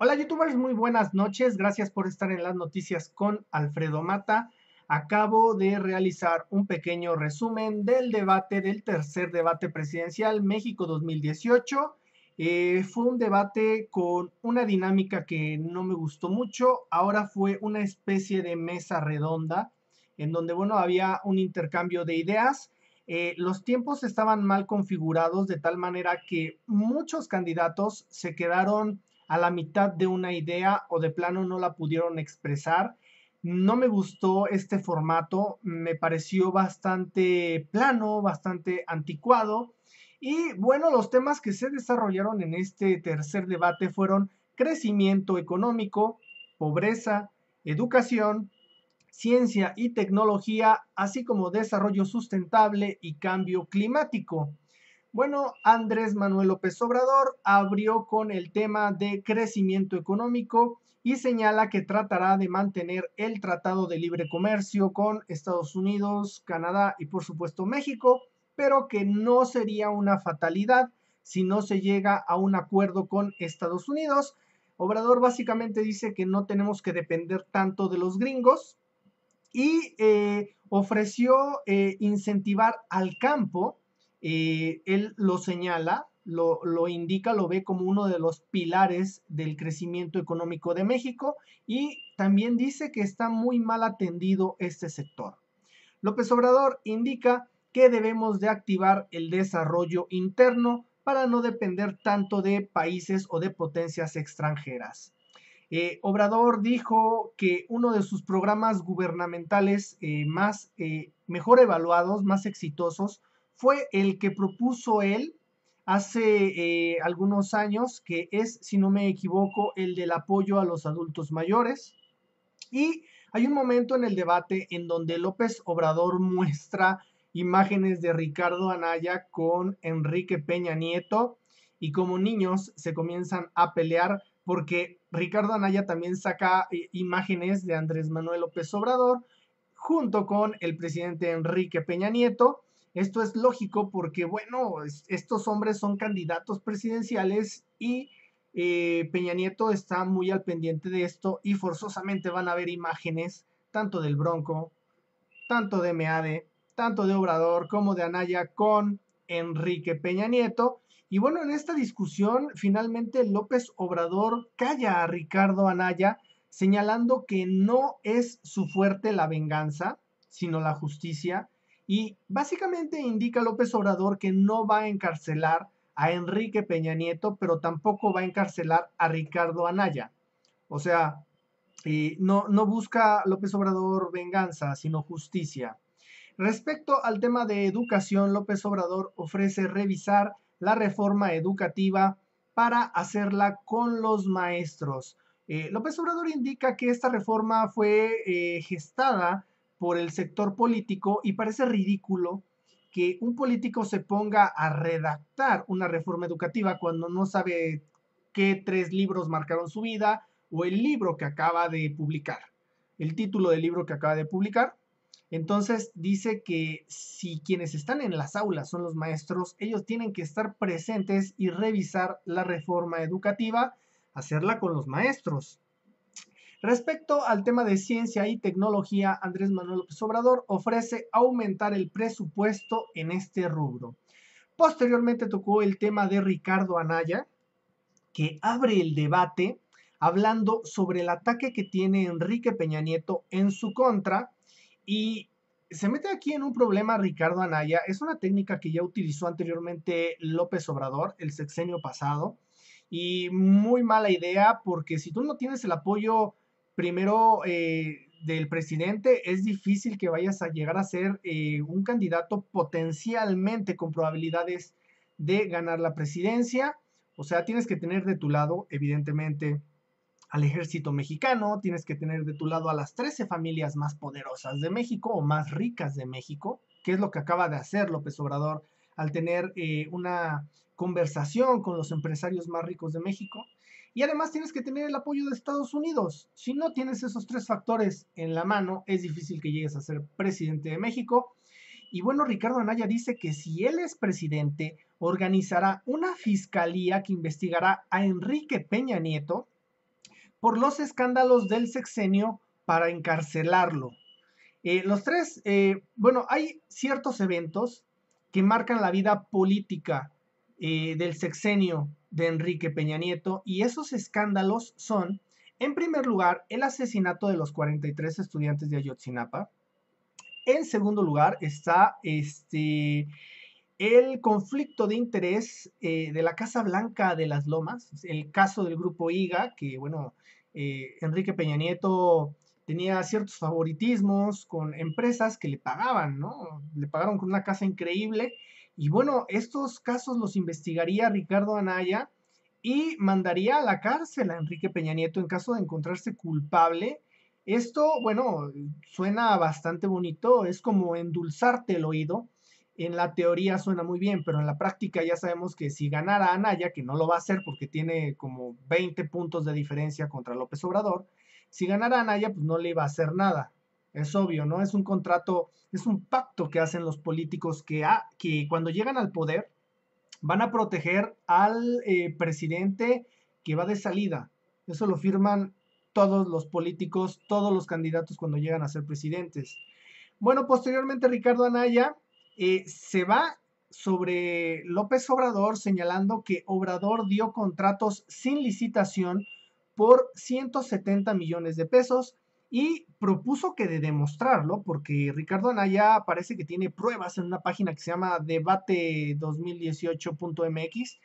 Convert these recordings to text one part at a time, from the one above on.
Hola youtubers, muy buenas noches. Gracias por estar en las noticias con Alfredo Mata. Acabo de realizar un pequeño resumen del debate del tercer debate presidencial México 2018. Eh, fue un debate con una dinámica que no me gustó mucho. Ahora fue una especie de mesa redonda en donde, bueno, había un intercambio de ideas. Eh, los tiempos estaban mal configurados de tal manera que muchos candidatos se quedaron a la mitad de una idea o de plano no la pudieron expresar. No me gustó este formato, me pareció bastante plano, bastante anticuado. Y bueno, los temas que se desarrollaron en este tercer debate fueron crecimiento económico, pobreza, educación, ciencia y tecnología, así como desarrollo sustentable y cambio climático. Bueno, Andrés Manuel López Obrador abrió con el tema de crecimiento económico y señala que tratará de mantener el Tratado de Libre Comercio con Estados Unidos, Canadá y por supuesto México, pero que no sería una fatalidad si no se llega a un acuerdo con Estados Unidos. Obrador básicamente dice que no tenemos que depender tanto de los gringos y eh, ofreció eh, incentivar al campo eh, él lo señala, lo, indica, lo ve como uno de los pilares del crecimiento económico de México y también dice que está muy mal atendido este sector. López Obrador indica que debemos de activar el desarrollo interno para no depender tanto de países o de potencias extranjeras. Eh, Obrador dijo que uno de sus programas gubernamentales eh, más mejor evaluados, más exitosos, fue el que propuso él hace eh, algunos años, que es, si no me equivoco, el del apoyo a los adultos mayores. Y hay un momento en el debate en donde López Obrador muestra imágenes de Ricardo Anaya con Enrique Peña Nieto y como niños se comienzan a pelear porque Ricardo Anaya también saca eh, imágenes de Andrés Manuel López Obrador junto con el presidente Enrique Peña Nieto esto es lógico porque, bueno, estos hombres son candidatos presidenciales y eh, Peña Nieto está muy al pendiente de esto y forzosamente van a ver imágenes tanto del Bronco, tanto de Meade, tanto de Obrador como de Anaya con Enrique Peña Nieto. Y bueno, en esta discusión finalmente López Obrador calla a Ricardo Anaya señalando que no es su fuerte la venganza, sino la justicia y básicamente indica López Obrador que no va a encarcelar a Enrique Peña Nieto, pero tampoco va a encarcelar a Ricardo Anaya. O sea, no, no busca López Obrador venganza, sino justicia. Respecto al tema de educación, López Obrador ofrece revisar la reforma educativa para hacerla con los maestros. Eh, López Obrador indica que esta reforma fue eh, gestada por el sector político y parece ridículo que un político se ponga a redactar una reforma educativa cuando no sabe qué tres libros marcaron su vida o el libro que acaba de publicar, el título del libro que acaba de publicar. Entonces dice que si quienes están en las aulas son los maestros, ellos tienen que estar presentes y revisar la reforma educativa, hacerla con los maestros. Respecto al tema de ciencia y tecnología, Andrés Manuel López Obrador ofrece aumentar el presupuesto en este rubro. Posteriormente tocó el tema de Ricardo Anaya, que abre el debate hablando sobre el ataque que tiene Enrique Peña Nieto en su contra y se mete aquí en un problema Ricardo Anaya. Es una técnica que ya utilizó anteriormente López Obrador el sexenio pasado y muy mala idea porque si tú no tienes el apoyo primero eh, del presidente, es difícil que vayas a llegar a ser eh, un candidato potencialmente con probabilidades de ganar la presidencia. O sea, tienes que tener de tu lado, evidentemente, al ejército mexicano, tienes que tener de tu lado a las 13 familias más poderosas de México o más ricas de México, que es lo que acaba de hacer López Obrador al tener eh, una conversación con los empresarios más ricos de México. Y además tienes que tener el apoyo de Estados Unidos. Si no tienes esos tres factores en la mano, es difícil que llegues a ser presidente de México. Y bueno, Ricardo Anaya dice que si él es presidente, organizará una fiscalía que investigará a Enrique Peña Nieto por los escándalos del sexenio para encarcelarlo. Eh, los tres, eh, bueno, hay ciertos eventos que marcan la vida política eh, del sexenio de Enrique Peña Nieto y esos escándalos son, en primer lugar, el asesinato de los 43 estudiantes de Ayotzinapa. En segundo lugar está este, el conflicto de interés de la Casa Blanca de las Lomas, el caso del grupo IGA, que bueno, Enrique Peña Nieto tenía ciertos favoritismos con empresas que le pagaban, ¿no? Le pagaron con una casa increíble. Y bueno, estos casos los investigaría Ricardo Anaya y mandaría a la cárcel a Enrique Peña Nieto en caso de encontrarse culpable. Esto, bueno, suena bastante bonito, es como endulzarte el oído. En la teoría suena muy bien, pero en la práctica ya sabemos que si ganara Anaya, que no lo va a hacer porque tiene como 20 puntos de diferencia contra López Obrador, si ganara Anaya, pues no le iba a hacer nada. Es obvio, ¿no? Es un contrato, es un pacto que hacen los políticos que, que cuando llegan al poder van a proteger al eh, presidente que va de salida. Eso lo firman todos los políticos, todos los candidatos cuando llegan a ser presidentes. Bueno, posteriormente Ricardo Anaya eh, se va sobre López Obrador señalando que Obrador dio contratos sin licitación por 170 millones de pesos y propuso que de demostrarlo, porque Ricardo Anaya parece que tiene pruebas en una página que se llama debate2018.mx,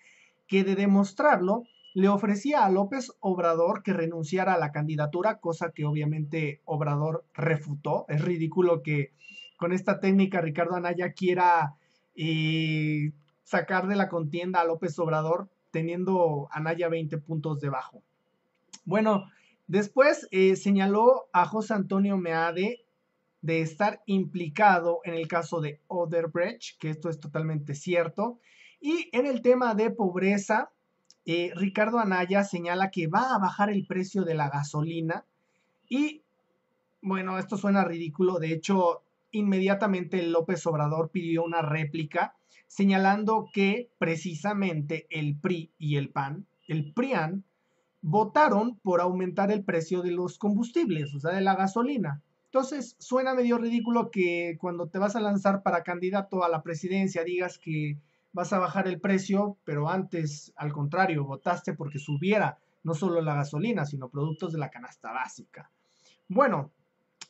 que de demostrarlo le ofrecía a López Obrador que renunciara a la candidatura, cosa que obviamente Obrador refutó. Es ridículo que con esta técnica Ricardo Anaya quiera eh, sacar de la contienda a López Obrador teniendo Anaya 20 puntos debajo. Bueno, después eh, señaló a José Antonio Meade de estar implicado en el caso de Oderbrecht, que esto es totalmente cierto. Y en el tema de pobreza, eh, Ricardo Anaya señala que va a bajar el precio de la gasolina. Y bueno, esto suena ridículo. De hecho, inmediatamente López Obrador pidió una réplica señalando que precisamente el PRI y el PAN, el PRIAN, votaron por aumentar el precio de los combustibles, o sea, de la gasolina. Entonces, suena medio ridículo que cuando te vas a lanzar para candidato a la presidencia digas que vas a bajar el precio, pero antes, al contrario, votaste porque subiera no solo la gasolina, sino productos de la canasta básica. Bueno,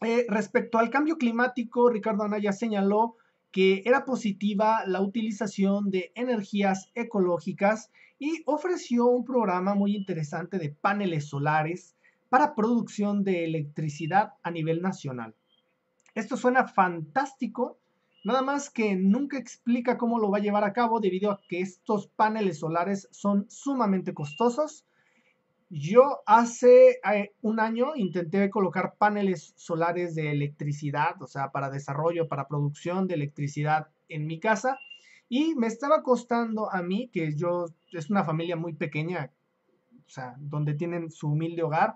eh, respecto al cambio climático, Ricardo Anaya señaló que era positiva la utilización de energías ecológicas y ofreció un programa muy interesante de paneles solares para producción de electricidad a nivel nacional. Esto suena fantástico, nada más que nunca explica cómo lo va a llevar a cabo debido a que estos paneles solares son sumamente costosos. Yo hace eh, un año intenté colocar paneles solares de electricidad, o sea, para desarrollo, para producción de electricidad en mi casa y me estaba costando a mí, que yo, es una familia muy pequeña, o sea, donde tienen su humilde hogar,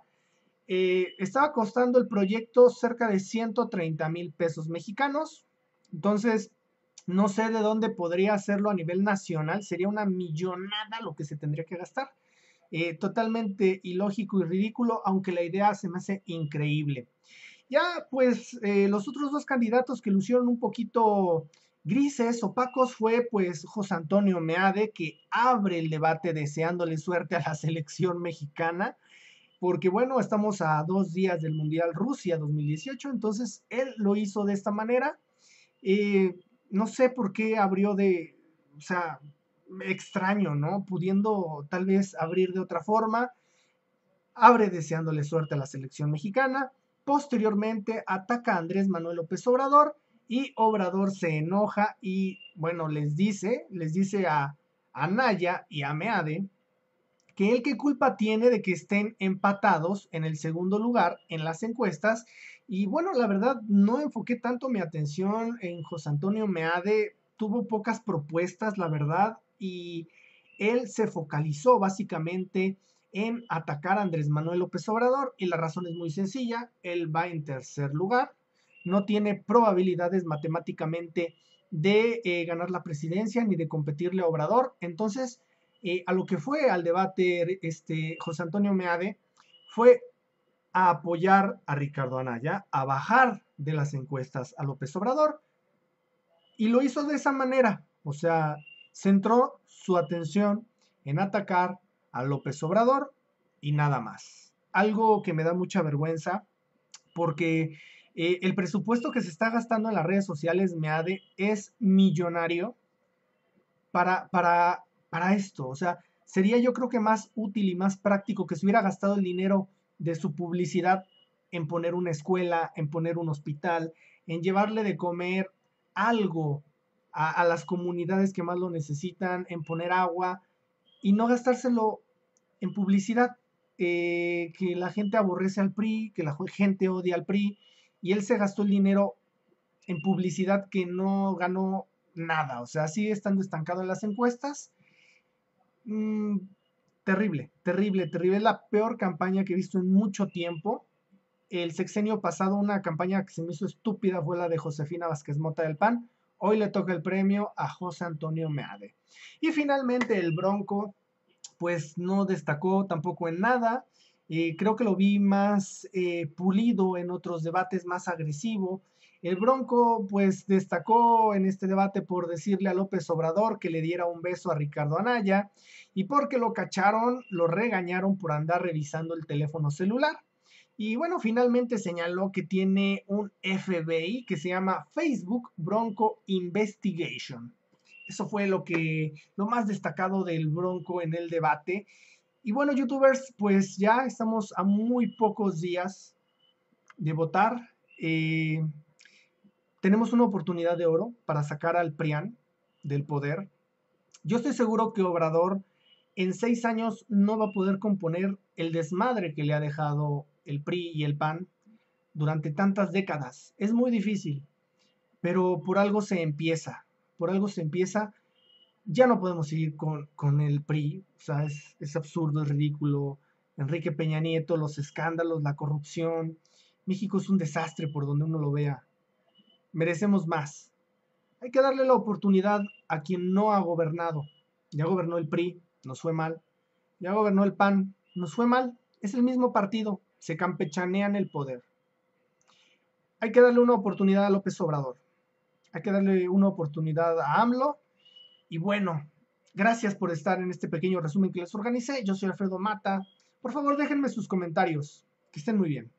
eh, estaba costando el proyecto cerca de 130 mil pesos mexicanos. Entonces, no sé de dónde podría hacerlo a nivel nacional. Sería una millonada lo que se tendría que gastar. Eh, totalmente ilógico y ridículo, aunque la idea se me hace increíble. Ya, pues, eh, los otros dos candidatos que lucieron un poquito Grises, opacos fue pues José Antonio Meade que abre el debate deseándole suerte a la selección mexicana, porque bueno, estamos a dos días del Mundial Rusia 2018, entonces él lo hizo de esta manera. Eh, no sé por qué abrió de, o sea, extraño, ¿no? Pudiendo tal vez abrir de otra forma. Abre deseándole suerte a la selección mexicana. Posteriormente ataca a Andrés Manuel López Obrador y Obrador se enoja y, bueno, les dice, les dice a, Anaya y a Meade que él qué culpa tiene de que estén empatados en el segundo lugar en las encuestas. Y bueno, la verdad, no enfoqué tanto mi atención en José Antonio Meade. Tuvo pocas propuestas, la verdad, y él se focalizó básicamente en atacar a Andrés Manuel López Obrador. Y la razón es muy sencilla, él va en tercer lugar no tiene probabilidades matemáticamente de eh, ganar la presidencia ni de competirle a Obrador. Entonces, eh, a lo que fue al debate este, José Antonio Meade fue a apoyar a Ricardo Anaya, a bajar de las encuestas a López Obrador. Y lo hizo de esa manera, o sea, centró su atención en atacar a López Obrador y nada más. Algo que me da mucha vergüenza porque eh, el presupuesto que se está gastando en las redes sociales, MEADE, es millonario para, para, para esto. O sea, sería yo creo que más útil y más práctico que se hubiera gastado el dinero de su publicidad en poner una escuela, en poner un hospital, en llevarle de comer algo a, las comunidades que más lo necesitan, en poner agua y no gastárselo en publicidad. Eh, que la gente aborrece al PRI, que la gente odia al PRI, y él se gastó el dinero en publicidad que no ganó nada, o sea, sigue estando estancado en las encuestas. Mm, terrible, terrible, terrible. Es la peor campaña que he visto en mucho tiempo. El sexenio pasado, una campaña que se me hizo estúpida fue la de Josefina Vázquez Mota del PAN. Hoy le toca el premio a José Antonio Meade. Y finalmente el Bronco, pues no destacó tampoco en nada. Eh, creo que lo vi más eh, pulido en otros debates, más agresivo. El Bronco, pues, destacó en este debate por decirle a López Obrador que le diera un beso a Ricardo Anaya y porque lo cacharon, lo regañaron por andar revisando el teléfono celular. Y bueno, finalmente señaló que tiene un FBI que se llama Facebook Bronco Investigation. Eso fue lo que lo más destacado del Bronco en el debate. Y bueno, youtubers, pues ya estamos a muy pocos días de votar. Eh, tenemos una oportunidad de oro para sacar al PRIAN del poder. Yo estoy seguro que Obrador en seis años no va a poder componer el desmadre que le ha dejado el PRI y el PAN durante tantas décadas. Es muy difícil, pero por algo se empieza, por algo se empieza. Ya no podemos seguir con, el PRI, o sea, es, es absurdo, es ridículo. Enrique Peña Nieto, los escándalos, la corrupción. México es un desastre por donde uno lo vea. Merecemos más. Hay que darle la oportunidad a quien no ha gobernado. Ya gobernó el PRI, nos fue mal. Ya gobernó el PAN, nos fue mal. Es el mismo partido, se campechanean el poder. Hay que darle una oportunidad a López Obrador. Hay que darle una oportunidad a AMLO. Y bueno, gracias por estar en este pequeño resumen que les organicé. Yo soy Alfredo Mata. Por favor, déjenme sus comentarios. Que estén muy bien.